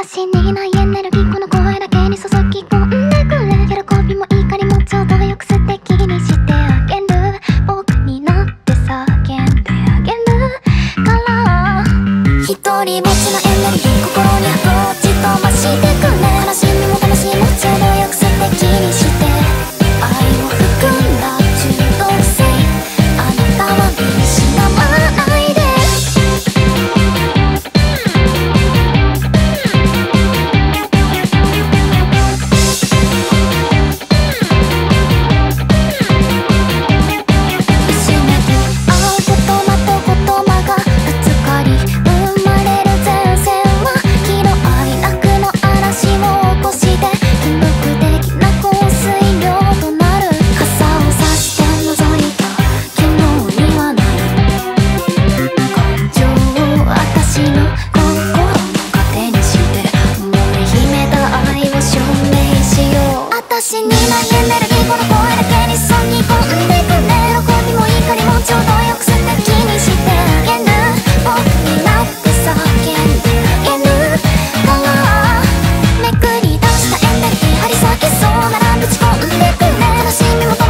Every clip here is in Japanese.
私握ないエネルギーこの声だけに注ぎ込む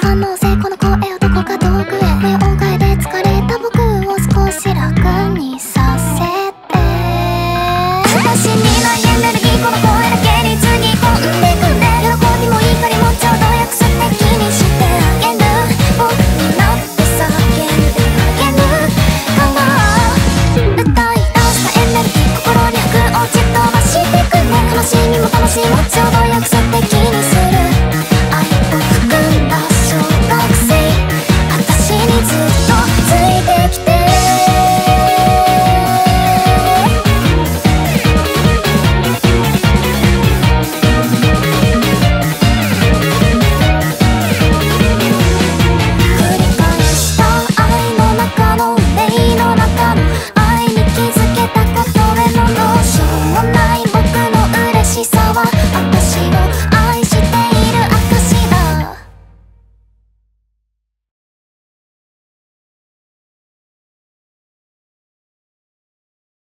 仲間能